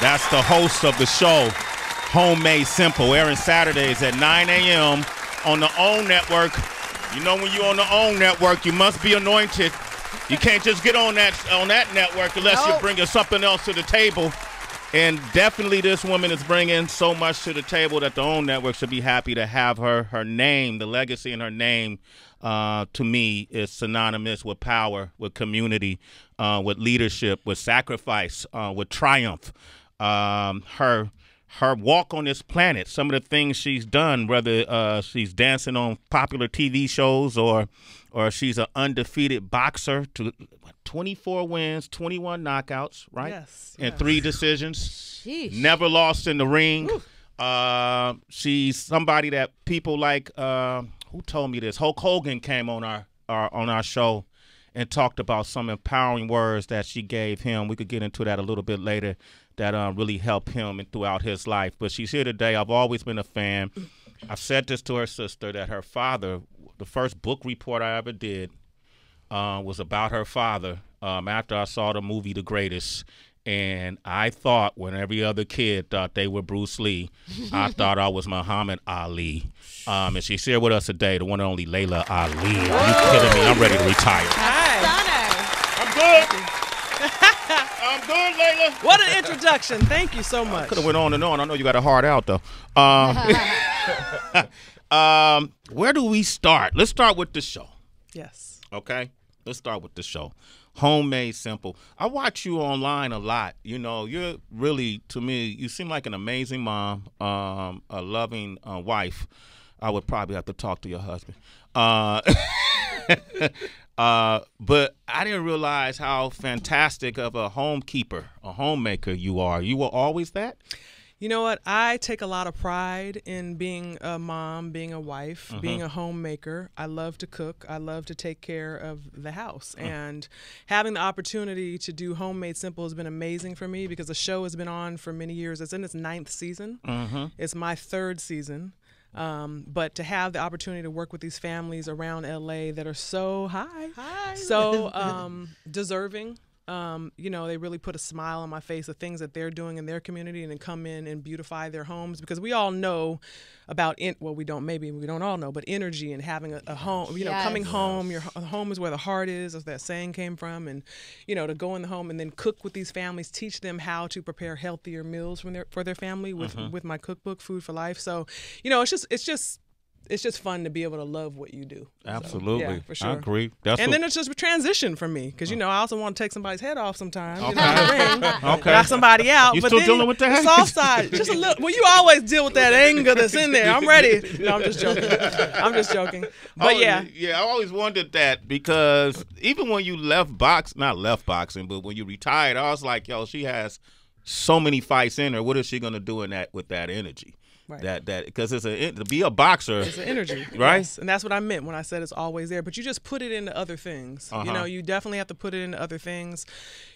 That's the host of the show, Home Made Simple, airing Saturdays at 9 a.m. on the OWN network. You know when you're on the OWN network, you must be anointed. You can't just get on that on that network unless you're bringing something else to the table. And definitely, this woman is bringing so much to the table that the OWN network should be happy to have her. Her name, the legacy in her name, uh, to me, is synonymous with power, with community, uh, with leadership, with sacrifice, uh, with triumph. Um, her her walk on this planet, some of the things she's done, whether uh, she's dancing on popular TV shows or or she's an undefeated boxer to 24 wins, 21 knockouts, right? Yes, And yes. three decisions. Sheesh. Never lost in the ring. Uh, she's somebody that people like. Uh, who told me this? Hulk Hogan came on our, our on our show and talked about some empowering words that she gave him. We could get into that a little bit later. That uh, really helped him and throughout his life. But she's here today. I've always been a fan. I've said this to her sister that her father, the first book report I ever did, uh, was about her father um, after I saw the movie The Greatest. And I thought when every other kid thought they were Bruce Lee, I thought I was Muhammad Ali. Um, and she's here with us today, the one and only Laila Ali. Are you kidding me? I'm ready to retire. Hi. I'm good. I'm good, Laila. What an introduction. Thank you so much. Could have went on and on. I know you got a hard out though. Um, um, where do we start? Let's start with the show. Yes. Okay, let's start with the show. Home Made Simple. I watch you online a lot. You know, you're really to me. You seem like an amazing mom, um, a loving uh, wife. I would probably have to talk to your husband. Uh, uh, but I didn't realize how fantastic of a homekeeper, a homemaker you are. You were always that. You know what? I take a lot of pride in being a mom, being a wife, mm-hmm. being a homemaker. I love to cook. I love to take care of the house. Mm. And having the opportunity to do Home Made Simple has been amazing for me because the show has been on for many years. It's in its ninth season, mm-hmm. it's my third season. Um, but to have the opportunity to work with these families around LA that are so high, so um, deserving. Um, you know, they really put a smile on my face of things that they're doing in their community and then come in and beautify their homes because we all know about in well we don't maybe we don't all know but energy and having a, a home you know coming home your home is where the heart is as that saying came from and you know to go in the home and then cook with these families teach them how to prepare healthier meals for their for their family with with my cookbook food for life. So you know it's just it's just it's just fun to be able to love what you do So, Absolutely, yeah, for sure I agree. That's and what- then it's just a transition for me because you know I also want to take somebody's head off sometimes. You know, Okay. ring, Okay. knock somebody out. You but still then dealing with that? The soft side, just a little. Well, you always deal with that anger that's in there. I'm ready. No, I'm just joking. I'm just joking. But Oh, yeah, yeah. I always wondered that because even when you left box, not left boxing, but when you retired, I was like, yo, she has so many fights in her. What is she gonna do in that with that energy? Right. That that because it's a to be a boxer. it's the energy, Right? Yes. And that's what I meant when I said it's always there. But you just put it into other things. Uh-huh. You know, you definitely have to put it into other things.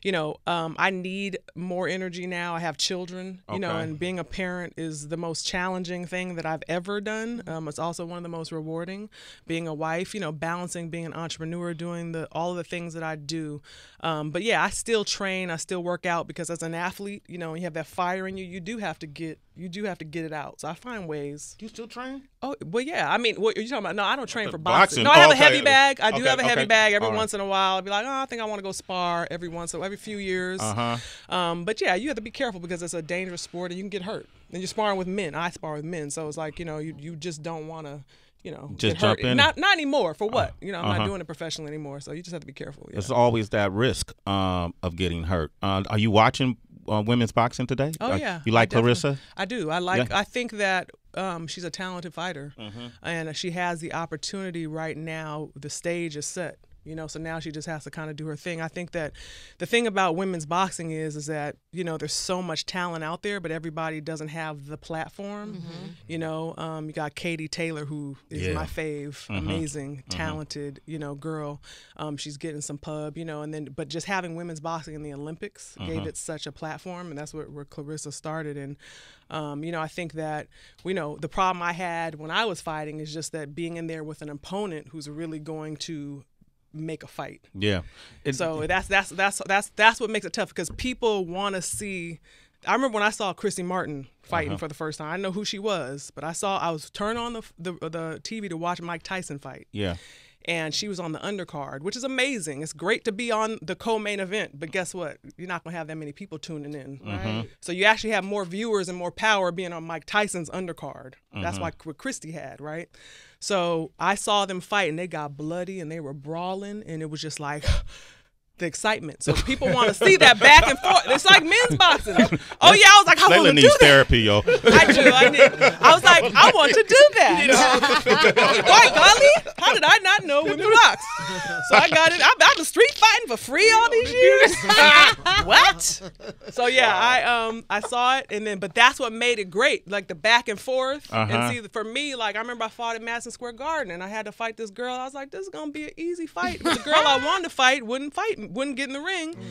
You know, um, I need more energy now. I have children. You know, and being a parent is the most challenging thing that I've ever done. Um, it's also one of the most rewarding. Being a wife, you know, balancing being an entrepreneur, doing the all of the things that I do. Um, but yeah, I still train. I still work out because as an athlete, you know, you have that fire in you, you do have to get you do have to get it out. So I find ways. you still train? Oh well, yeah. I mean, what are you talking about? No, I don't train for boxing. boxing. No, I have Oh, a heavy bag. I do Okay, have a heavy okay. bag every All right. once in a while. I'd be like, oh, I think I want to go spar every once, so every few years. Uh-huh. Um, but yeah, you have to be careful because it's a dangerous sport and you can get hurt. And you're sparring with men. I spar with men, so it's like you know, you you just don't want to. You know, Just jump hurt. in? Not not anymore. For what? You know, I'm uh-huh. not doing it professionally anymore. So you just have to be careful. Yeah. There's always that risk um, of getting hurt. Uh, are you watching uh, women's boxing today? Oh Uh, yeah, You like definitely- Claressa? I do. I like. Yeah. I think that um, she's a talented fighter, Mm-hmm. and she has the opportunity right now. The stage is set. You know, so now she just has to kind of do her thing. I think that the thing about women's boxing is, is that you know there's so much talent out there, but everybody doesn't have the platform. You know, um, you got Katie Taylor, who is Yeah. my fave, amazing, talented, you know, girl. Um, she's getting some pub, you know, and then but just having women's boxing in the Olympics gave it such a platform, and that's where, where Claressa started. And um, you know, I think that you know the problem I had when I was fighting is just that being in there with an opponent who's really going to make a fight. Yeah. It- So that's that's that's that's that's what makes it tough because people want to see I remember when I saw Christy Martin fighting uh-huh. for the first time. I know who she was, but I saw I was turn on the the, the TV to watch Mike Tyson fight. Yeah. and she was on the undercard, which is amazing. It's great to be on the co-main event, but guess what? You're not gonna have that many people tuning in. Mm-hmm. Right. So you actually have more viewers and more power being on Mike Tyson's undercard. That's mm-hmm. why what Christy had, right? So I saw them fight and they got bloody and they were brawling and it was just like the excitement. So people want to see that back and forth. It's like men's boxing. Oh yeah, I was like, I Laila want to do needs that. therapy, yo. I do. I did. I was like, I want to do that. Why, golly? How did I not know women box? So I got it. I've I've been street fighting for free all these years. what? So yeah, I um I saw it, and then but that's what made it great, like the back and forth. Uh-huh. And see, for me, like I remember I fought at Madison Square Garden, and I had to fight this girl. I was like, this is gonna be an easy fight. But the girl I wanted to fight wouldn't fight, wouldn't get in the ring. Mm.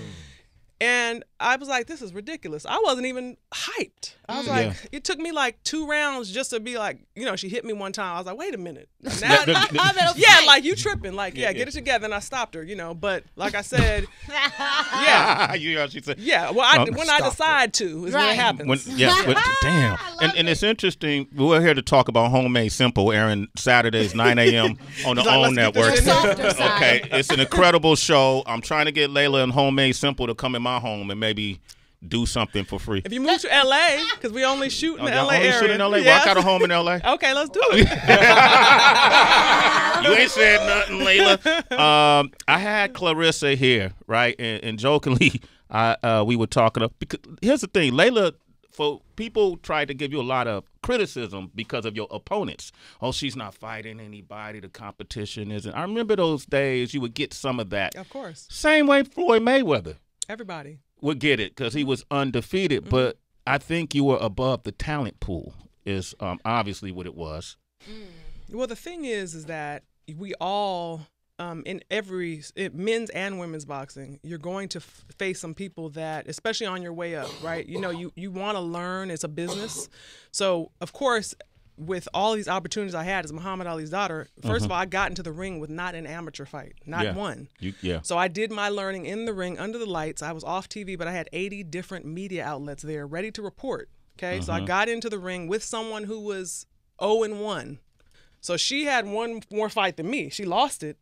And I was like, this is ridiculous. I wasn't even hyped. I was mm. like, Yeah. it took me like two rounds just to be like, you know, she hit me one time. I was like, wait a minute. Now, Yeah, the- the- I better yeah, fight. like you tripping. Like, yeah, Yeah, get it together. And I stopped her, you know. But like I said, yeah, you know, she said. yeah. Well, I, Oh, when I stopped her. decide to is when Right. it happens. When, yeah, but damn. I love And, and it's interesting. We're here to talk about Home Made Simple, airing Saturdays, 9 a.m. on the like, OWN "Let's get this network. in there." Softer side. okay, it's an incredible show. I'm trying to get Laila and Home Made Simple to come in my home and maybe do something for free. if you move to LA, because we only shoot in Oh, the LA only area. shoot in LA. Well, I got a home in LA. Okay, let's do it. you ain't said nothing, Laila. Um, I had Claressa here, right? And, and jokingly, I uh, we were talking. Of, because here's the thing, Laila. For people try to give you a lot of criticism because of your opponents. Oh, she's not fighting anybody. The competition isn't. I remember those days. You would get some of that. of course, Same way Floyd Mayweather everybody. would get it because he was undefeated. But I think you were above the talent pool. Is um, obviously what it was. Well, the thing is, is that we all, um, in every in men's and women's boxing, you're going to f- face some people that, especially on your way up, right? You know, you you want to learn. It's a business, so of course. With all these opportunities I had as Muhammad Ali's daughter, 1st of mm-hmm. all, I got into the ring with not an amateur fight, not Yeah. one. You, yeah. So I did my learning in the ring under the lights. I was off TV, but I had 80 different media outlets there ready to report. Okay. So I mm-hmm. got into the ring with someone who was 0 and 1. So she had one more fight than me. She lost it.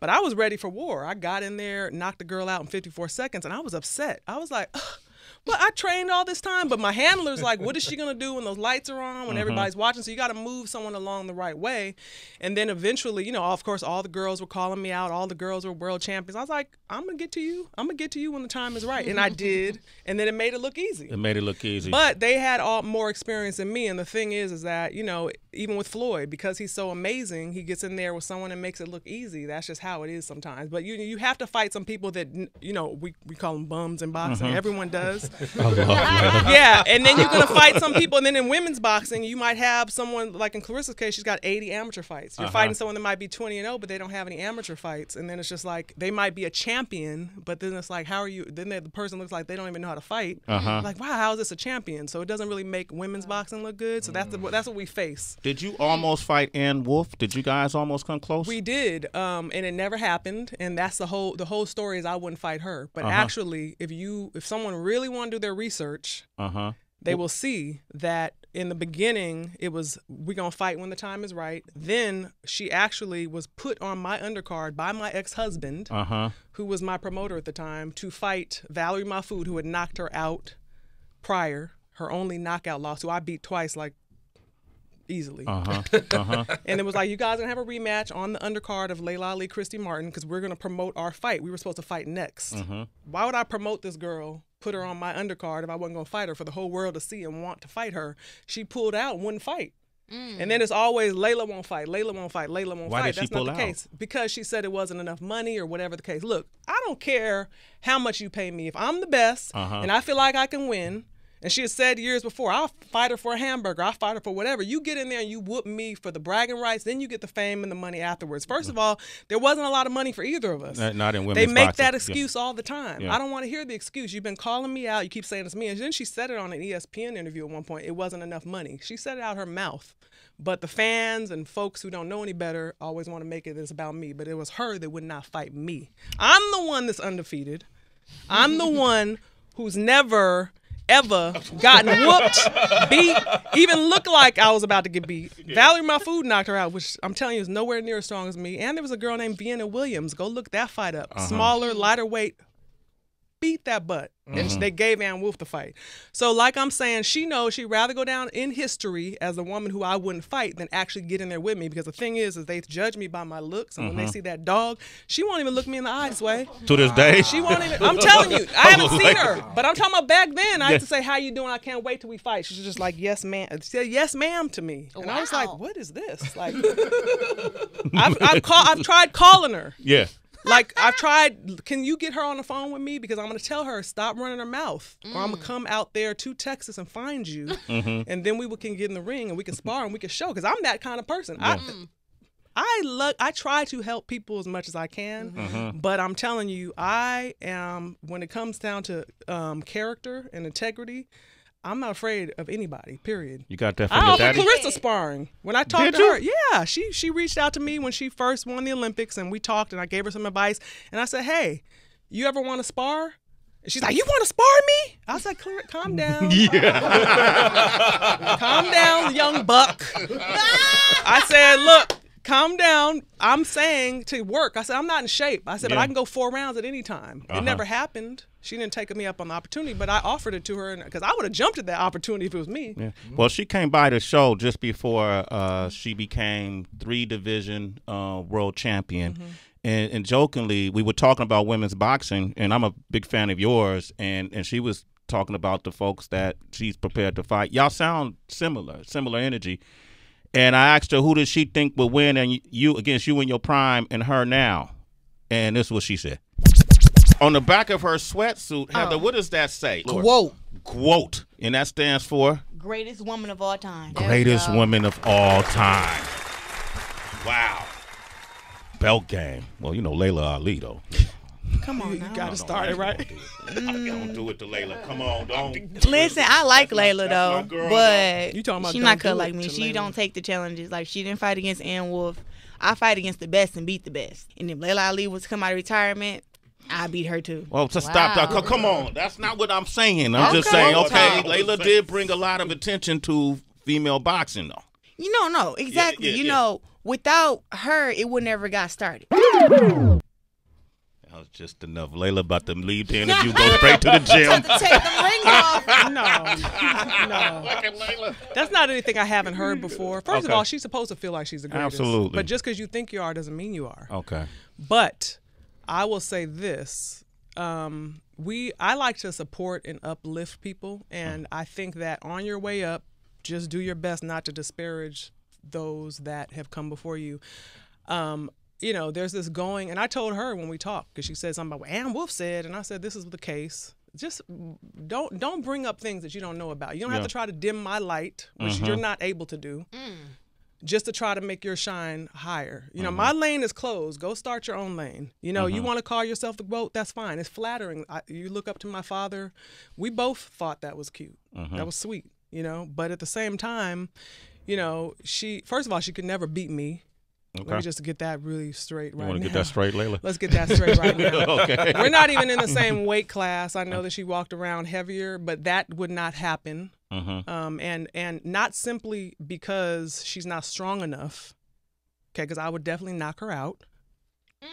But I was ready for war. I got in there, knocked the girl out in 54 seconds, and I was upset. I was like, "Ugh, well, I trained all this time, but my handler's like, what is she gonna do when those lights are on, when mm-hmm. everybody's watching? So you got to move someone along the right way, and then eventually, you know, of course, all the girls were calling me out. All the girls were world champions. I was like, I'm gonna get to you. I'm gonna get to you when the time is right, and I did. And then it made it look easy. It made it look easy. But they had all more experience than me, and the thing is, is that you know, even with Floyd, because he's so amazing, he gets in there with someone and makes it look easy. That's just how it is sometimes. But you you have to fight some people that you know we, we call them bums in boxing. Mm-hmm. Everyone does. yeah, and then you're gonna fight some people, and then in women's boxing, you might have someone like in Claressa's case, she's got 80 amateur fights. You're uh-huh. fighting someone that might be 20 and 0, but they don't have any amateur fights, and then it's just like they might be a champion, but then it's like, how are you? Then they- the person looks like they don't even know how to fight. Uh-huh. Like, wow, how is this a champion? So it doesn't really make women's boxing look good. So that's the, mm. that's what we face. Did you almost fight Ann Wolfe? Did you guys almost come close? We did, um, and it never happened. And that's the whole the whole story is I wouldn't fight her. But uh-huh. actually, if you if someone really want do their research, uh huh. they will see that in the beginning it was we're gonna fight when the time is right. Then she actually was put on my undercard by my ex husband, Uh huh. who was my promoter at the time, to fight Valerie Mahfood, who had knocked her out prior, her only knockout loss, who I beat twice, like easily. Uh huh. Uh huh. And it was like, you guys are gonna have a rematch on the undercard of Laila Ali, Christy Martin, because we're gonna promote our fight. We were supposed to fight next. Why would I promote this girl, put her on my undercard if I wasn't gonna fight her for the whole world to see and want to fight her? She pulled out and wouldn't fight. And then it's always Laila won't fight, Laila won't fight, Laila won't Why fight. did she That's pull not the out? case. Because she said it wasn't enough money or whatever the case. Look, I don't care how much you pay me. If I'm the best Uh-huh. and I feel like I can win, and she had said years before, I'll fight her for a hamburger, I'll fight her for whatever. You get in there and you whoop me for the bragging rights, then you get the fame and the money afterwards. First of all, there wasn't a lot of money for either of us. Not- not in They make boxing. that Yeah. excuse all the time. Yeah. I don't want to hear the excuse. You've been calling me out. You keep saying it's me. And then she said it on an ESPN interview at one point. It wasn't enough money. She said it out her mouth. But the fans and folks who don't know any better always want to make it it's about me. But it was her that would not fight me. I'm the one that's undefeated. I'm the one who's never ever gotten whooped, beat, even looked like I was about to get beat. Valerie Mahfood knocked her out, which I'm telling you is nowhere near as strong as me. And there was a girl named Vienna Williams. Go look that fight up. Uh-huh. Smaller, lighter weight, beat that butt. And mm-hmm. they gave Ann Wolfe the fight. So, like I'm saying, she knows she'd rather go down in history as a woman who I wouldn't fight than actually get in there with me. Because the thing is, is they judge me by my looks, and when they mm-hmm. see that dog, she won't even look me in the eye this way. To this day, She won't even. I'm telling you, I oh, haven't seen her, but I'm talking about back then. I used to say, "How you doing? I can't wait till we fight." She's just like, "Yes, ma'am." She said, "Yes, ma'am" to me, and I was like, "What is this?" Like, I've I've, call, I've tried calling her. yeah. Like I've tried. Can you get her on the phone with me because I'm gonna tell her stop running her mouth, or I'm gonna mm. come out there to Texas and find you, mm-hmm. and then we can get in the ring and we can spar and we can show. Because I'm that kind of person. I mm. I look. I try to help people as much as I can, mm-hmm. Mm-hmm. but I'm telling you, I am when it comes down to um, character and integrity. I'm not afraid of anybody. Period. You got that from I your daddy? Claressa sparring when I talked Did to you? her. Yeah, she she reached out to me when she first won the Olympics, and we talked, and I gave her some advice, and I said, "Hey, you ever want to spar?" And she's like, "You want to spar me?" I said, "Clar- "Calm down, calm down, young buck." I said, "Look." Calm down. I'm saying to work. I said I'm not in shape. I said, but I can go four rounds at any time. It uh-huh. never happened. She didn't take me up on the opportunity, but I offered it to her because I would have jumped at that opportunity if it was me. Yeah. Well, she came by the show just before uh, she became three division uh, world champion. Mm-hmm. And, and jokingly, we were talking about women's boxing, and I'm a big fan of yours. And, and she was talking about the folks that she's prepared to fight. Y'all sound similar, similar energy. And I asked her who does she think would win, and you against you in your prime and her now. And this is what she said. On the back of her sweatsuit, Heather, oh. what does that say? Lord? Quote. Quote. And that stands for Greatest woman of all time. greatest woman of all time. Wow. Belt game. Well, you know Laila Ali though. Come on You now. got to start it right. Don't do it to Laila. Mm. Come on, don't. Listen, I like Laila my though, girl, but You talking about she don't not cut like me. She Laila. don't take the challenges. Like she didn't fight against Ann Wolfe. I fight against the best and beat the best. And if Laila Ali was to come out of retirement, I beat her too. Oh, well, to stop that. Come on. That's not what I'm saying. I'm just saying, One okay, time. Laila did bring a lot of attention to female boxing though. You know, no, exactly. yeah, you yeah. know, without her, it would never got started. That was just enough. Laila about to leave the interview, go straight to the gym. to Take the ring off. No, no. Laila. That's not anything I haven't heard before. First Okay. of all, she's supposed to feel like she's the greatest. Absolutely. But just because you think you are doesn't mean you are. Okay. But I will say this. Um, we I like to support and uplift people and I think that on your way up, just do your best not to disparage those that have come before you. Um, you know, there's this going, and I told her when we talked because she said something about what Ann Wolfe said, and I said this is the case. Just don't don't bring up things that you don't know about. You don't have to try to dim my light, which you're not able to do just to try to make your shine higher. You know, my mm-hmm. lane is closed. Go start your own lane. You know, you mm-hmm. want to call yourself the GOAT, that's fine. It's flattering. I, you look up to my father. We both thought that was cute. Mm-hmm. That was sweet, you know, but at the same time, you know, she first of all, she could never beat me. Let me just get that really straight right You want to get that straight, Laila? Let's get that straight right now. okay. We're not even in the same weight class. I know that she walked around heavier, but that would not happen. Mm-hmm. Um, and and not simply because she's not strong enough. Okay, because I would definitely knock her out.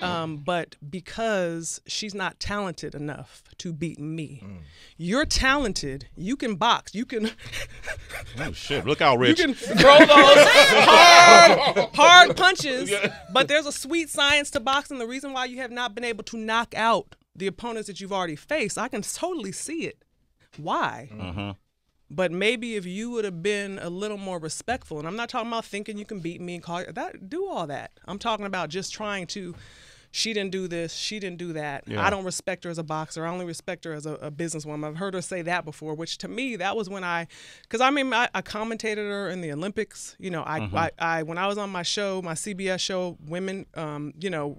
Um, but because she's not talented enough to beat me. You're talented. You can box. You can Oh shit! Look out, Rich. you can throw those hard, hard punches. But there's a sweet science to boxing. The reason why you have not been able to knock out the opponents that you've already faced, I can totally see it. Why? Mhm. But maybe if you would have been a little more respectful, and I'm not talking about thinking you can beat me and call that, do all that. I'm talking about just trying to. She didn't do this. She didn't do that. Yeah. I don't respect her as a boxer. I only respect her as a, a businesswoman. I've heard her say that before, which to me that was when I, because I mean I, I commentated her in the Olympics. You know, I, Mm-hmm. I, I when I was on my show, my CBS show, Women, um, you know,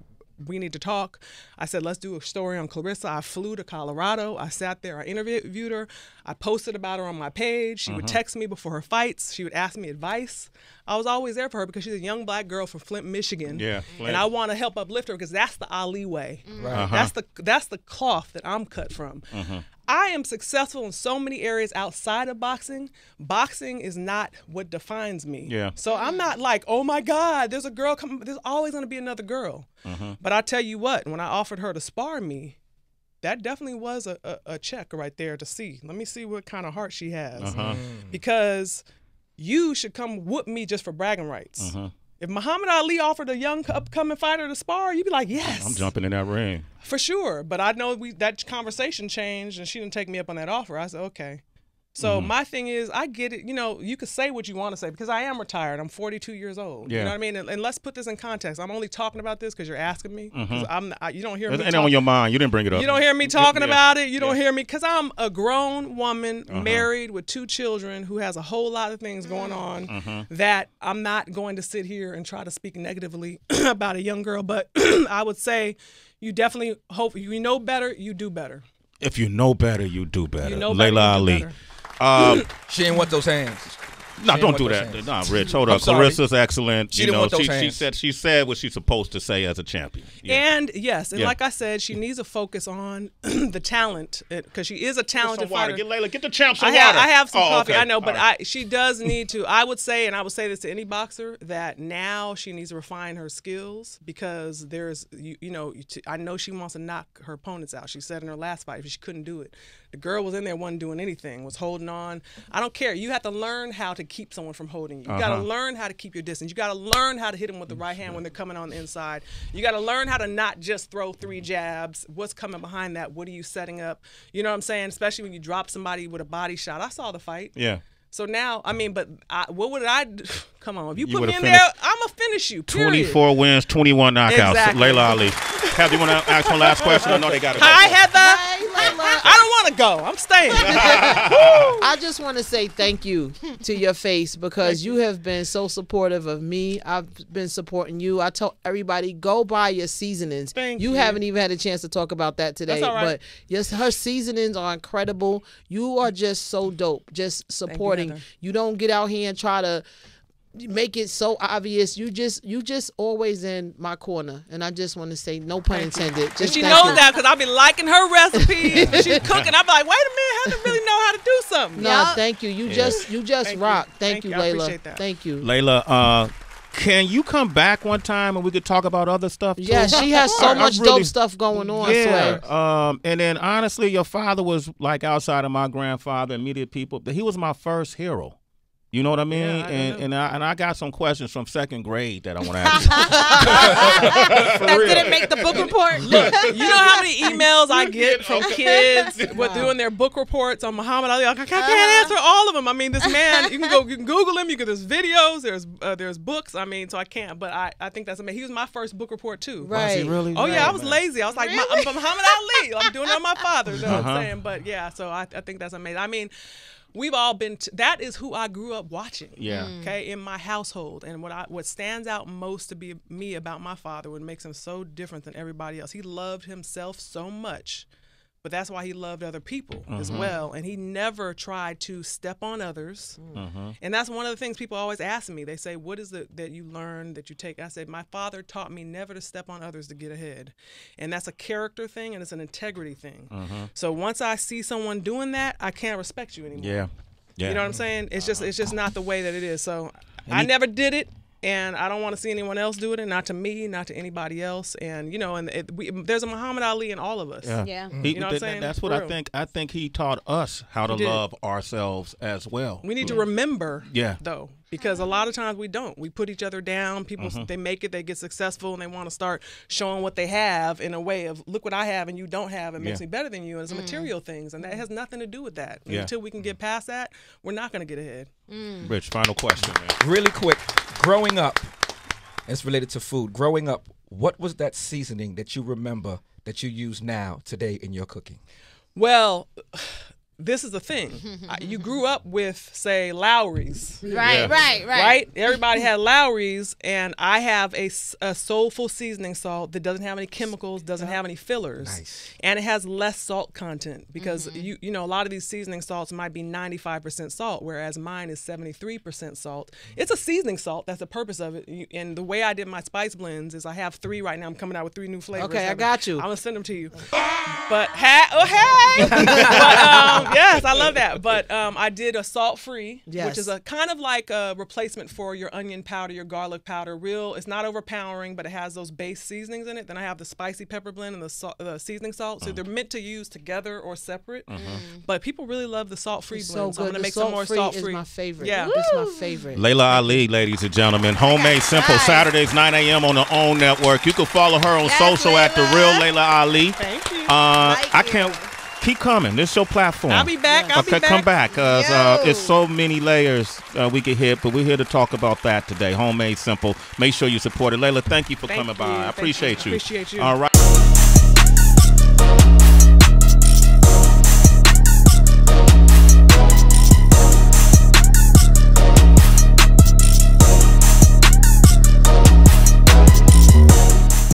we need to talk. I said, let's do a story on Claressa. I flew to Colorado. I sat there. I interviewed her. I posted about her on my page. She Mm-hmm. would text me before her fights. She would ask me advice. I was always there for her because she's a young black girl from Flint, Michigan. Yeah, Flint. And I want to help uplift her because that's the Ali way. Uh-huh. That's the that's the cloth that I'm cut from. Mm-hmm. I am successful in so many areas outside of boxing. Boxing is not what defines me. Yeah. So I'm not like, oh my God, there's a girl coming. There's always going to be another girl. Mm-hmm. But I tell you what, when I offered her to spar me, that definitely was a, a, a check right there to see. Let me see what kind of heart she has. Uh-huh. Because you should come whoop me just for bragging rights. Uh-huh. If Muhammad Ali offered a young upcoming fighter to spar, you'd be like, yes. I'm jumping in that ring. For sure. But I know we that conversation changed and she didn't take me up on that offer. I said, okay. So Mm-hmm. my thing is, I get it. You know, you could say what you want to say because I am retired. I'm 42 years old. You know what I mean? And, and let's put this in context. I'm only talking about this because you're asking me. 'Cause I'm, I, you don't hear It me. ain't talk- on your mind. You didn't bring it up. you don't hear me talking Yeah. about it. You don't Yeah. Uh-huh. hear me because I'm a grown woman, married with two children, who has a whole lot of things going on Mm-hmm. that I'm not going to sit here and try to speak negatively about a young girl. But I would say you definitely hope you know better, you do better. If you know better, you do better. You know better, Laila do Ali. better. Um, She didn't want those hands. No, don't do that. those No. Rich, hold up. sorry. Claressa's excellent. She you didn't know, want those she, she said she said what she's supposed to say as a champion. Yeah. And yes, and Yeah. like I said, she needs to focus on the talent uh, because she is a Get talented some water. fighter. Get Laila. Get the champ some I have, water. I have some Oh, coffee. okay. I know, but All right. I she does need to. I would say, and I would say this to any boxer that now she needs to refine her skills because there's you, you know I know she wants to knock her opponents out. She said in her last fight, she couldn't do it. The girl was in there, wasn't doing anything, was holding on. I don't care. You have to learn how to keep someone from holding you. You got to uh-huh. learn how to keep your distance. You got to learn how to hit them with the right hand when they're coming on the inside. You got to learn how to not just throw three jabs. What's coming behind that? What are you setting up? You know what I'm saying? Especially when you drop somebody with a body shot. I saw the fight. yeah. So now, I mean, but I, what would I? do? Come on, if you You put me in there, I'm gonna finish you. Period. 24 wins, 21 knockouts. Exactly. Laila Ali. Have you want to ask one last question? I know they got it. Hi, Heather. Laila. I don't want to go. I'm staying. I just want to say thank you to your face because you have been so supportive of me. I've been supporting you. I told everybody go buy your seasonings. Thank you you. haven't even had a chance to talk about that today, That's all right. but yes, her seasonings are incredible. You are just so dope. Just supporting. Heather. you don't get out here and try to make it so obvious. You just you just always in my corner, and I just want to say no pun intended. And Just she knows you. that because I've been liking her recipes. She's cooking. I'm like, wait a minute, Heather really know how to do something. No, Yeah. thank you. You just you just Thank you. rock. Thank, Thank you, you. Laila. that. Thank you. Laila, uh, can you come back one time and we could talk about other stuff? Too? Yeah, she has so I- I much really- dope stuff going on. I Yeah. swear. Um, and then honestly, your father was like outside of my grandfather, immediate people, but he was my first hero. You know what I mean? Yeah, I and know. and I and I got some questions from second grade that I want to ask. you. That didn't make the book report. Look, You know how many emails I get from kids with doing their book reports on Muhammad Ali? Like, I can't answer all of them. I mean, this man, you can go, you can Google him. You can there's videos, there's uh, there's books. I mean, so I can't. But I, I think that's amazing. He was my first book report too. Right. Was he really? Oh yeah, I was man. lazy. I was like, "Ma- I'm Muhammad Ali. I'm doing it on my father. You know what Uh-huh. I'm saying? But yeah, so I, I think that's amazing. I mean, we've all been. T- that is who I grew up watching. Yeah. Mm. Okay, in my household, and what I what stands out most to be me about my father, what makes him so different than everybody else. He loved himself so much. But that's why he loved other people as mm-hmm. well. And he never tried to step on others. Mm-hmm. And that's one of the things people always ask me. They say, What is it that you learn that you take? I said, My father taught me never to step on others to get ahead. And that's a character thing and it's an integrity thing. Mm-hmm. So once I see someone doing that, I can't respect you anymore. Yeah. Yeah. You know what I'm saying? It's just it's just not the way that it is. So I never did it. And I don't want to see anyone else do it, and not to me, not to anybody else. And you know, and it, we, there's a Muhammad Ali in all of us. Yeah. Yeah. Mm-hmm. He- You know what I'm saying? That's what I think. I think he taught us how to love ourselves as well. We need to mm. remember, Yeah. though, because a lot of times we don't. We put each other down. People Mm-hmm. they make it, they get successful, and they want to start showing what they have in a way of look what I have and you don't have. It makes Yeah. me better than you. And it's mm. material things, and that has nothing to do with that. Yeah. Until we can get mm-hmm. past that, we're not going to get ahead. Mm. Rich, final question, man. Really quick, growing up, it's related to food. Growing up, what was that seasoning that you remember that you use now today in your cooking? Well, this is the thing. You grew up with, say, Lawry's. Right, Yeah. right, right. Right? Everybody had Lawry's, and I have a, a soulful seasoning salt that doesn't have any chemicals, doesn't have any fillers, Nice. and it has less salt content because you you know a lot of these seasoning salts might be 95% salt, whereas mine is 73% salt. It's a seasoning salt. That's the purpose of it. And the way I did my spice blends is I have three right now. I'm coming out with three new flavors. Okay, I got you. I'm gonna send them to you. But ha- oh hey, but, um, yes, I love that. But um, I did a salt free, Yes. which is a kind of like a replacement for your onion powder, your garlic powder. Real, it's not overpowering, but it has those base seasonings in it. Then I have the spicy pepper blend and the, salt, the seasoning salt. So they're meant to use together or separate. But people really love the salt free so blend. So, I'm good. gonna The make some more salt-free is my favorite. Yeah. it's my favorite. Laila Ali, ladies and gentlemen. Home Made Simple, Nice. Saturdays, 9 a.m. on the OWN Network. You can follow her on Yes, social at The Real Laila. Laila Ali. Thank you. Uh, Like I can't. you. Keep coming. This is your platform. I'll be back. I'll okay, be back. come back. Cause uh, it's so many layers uh, we could hit, but we're here to talk about that today. Home Made Simple. Make sure you support it. Laila, thank you for Thank coming by. I appreciate you. you. Appreciate you. All right.